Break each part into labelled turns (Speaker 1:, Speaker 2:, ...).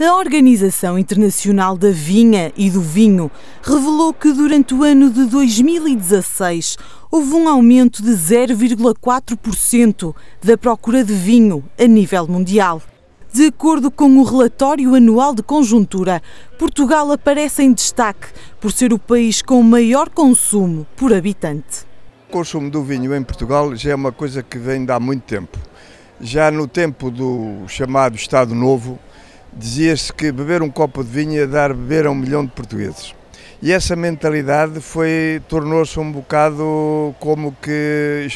Speaker 1: A Organização Internacional da Vinha e do Vinho revelou que durante o ano de 2016 houve um aumento de 0,4% da procura de vinho a nível mundial. De acordo com o relatório anual de conjuntura, Portugal aparece em destaque por ser o país com maior consumo por habitante.
Speaker 2: O consumo do vinho em Portugal já é uma coisa que vem de há muito tempo. Já no tempo do chamado Estado Novo, dizia-se que beber um copo de vinho é dar beber a um milhão de portugueses. E essa mentalidade foi tornou-se um bocado como que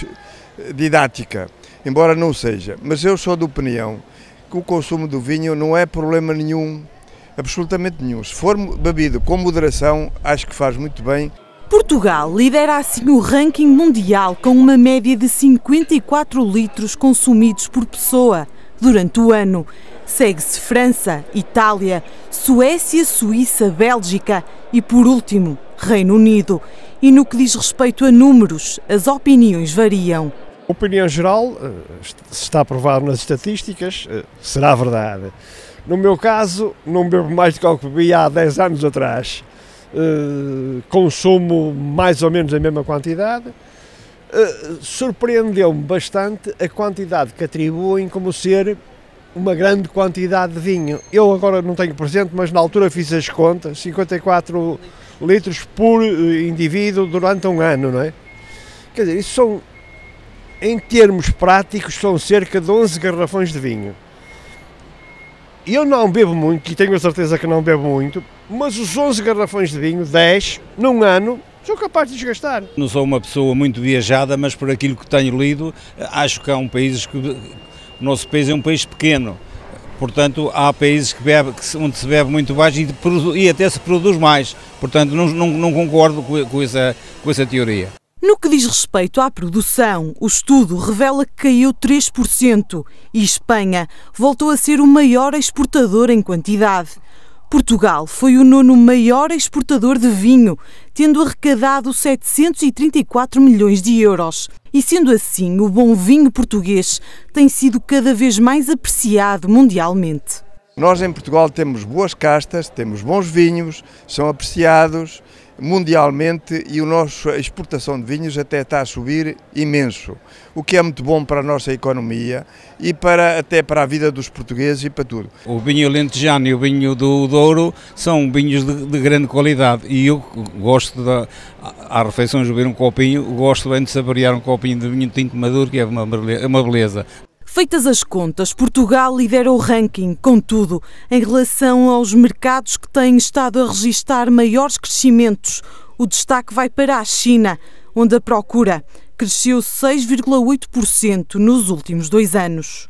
Speaker 2: didática, embora não seja. Mas eu sou de opinião que o consumo do vinho não é problema nenhum, absolutamente nenhum. Se for bebido com moderação, acho que faz muito bem.
Speaker 1: Portugal lidera assim o ranking mundial com uma média de 54 litros consumidos por pessoa durante o ano. Segue-se França, Itália, Suécia, Suíça, Bélgica e, por último, Reino Unido. E no que diz respeito a números, as opiniões variam.
Speaker 3: Opinião geral, eh, se está aprovado nas estatísticas, eh, será verdade. No meu caso, não bebo mais do que que bebia há 10 anos atrás. Uh, consumo mais ou menos a mesma quantidade. Uh, Surpreendeu-me bastante a quantidade que atribuem como ser uma grande quantidade de vinho. Eu agora não tenho presente, mas na altura fiz as contas: 54 litros por indivíduo durante um ano, não é? Quer dizer, isso são em termos práticos, são cerca de 11 garrafões de vinho. Eu não bebo muito, e tenho a certeza que não bebo muito, mas os 11 garrafões de vinho, 10, num ano, sou capaz de desgastar.
Speaker 4: Não sou uma pessoa muito viajada, mas por aquilo que tenho lido, acho que há um país que. O nosso país é um país pequeno. Portanto, há países que bebe, onde se bebe muito baixo e, e até se produz mais. Portanto, não, não, não concordo com, com, essa, com essa teoria.
Speaker 1: No que diz respeito à produção, o estudo revela que caiu 3% e Espanha voltou a ser o maior exportador em quantidade. Portugal foi o nono maior exportador de vinho, tendo arrecadado 734 milhões de euros. E sendo assim, o bom vinho português tem sido cada vez mais apreciado mundialmente.
Speaker 2: Nós em Portugal temos boas castas, temos bons vinhos, são apreciados mundialmente e a nossa exportação de vinhos até está a subir imenso, o que é muito bom para a nossa economia e para, até para a vida dos portugueses e para tudo.
Speaker 4: O vinho lentejano e o vinho do Douro são vinhos de, de grande qualidade e eu gosto de, à refeições beber um copinho, gosto bem de saborear um copinho de vinho tinto maduro que é uma, uma beleza.
Speaker 1: Feitas as contas, Portugal lidera o ranking, contudo, em relação aos mercados que têm estado a registrar maiores crescimentos. O destaque vai para a China, onde a procura cresceu 6,8% nos últimos dois anos.